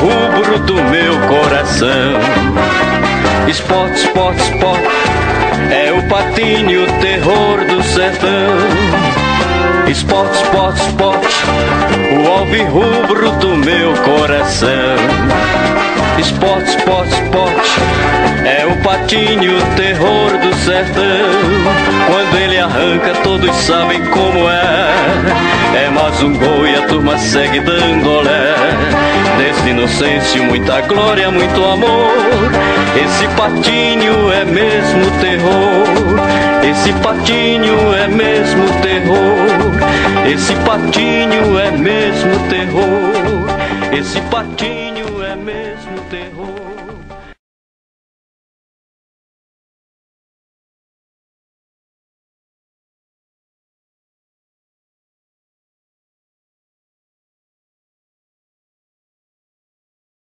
rubro do meu coração. Esporte, esporte, esporte, é o patinho, o terror do sertão. Esporte, esporte, esporte, o rubro do meu coração. Esporte, esporte, esporte, é o patinho, o terror do sertão. Quando ele arranca, todos sabem como é. Um gol e a turma segue dando olé. Desde inocência, muita glória, muito amor. Esse patinho é mesmo terror. Esse patinho é mesmo terror. Esse patinho é mesmo terror. Esse patinho é mesmo terror.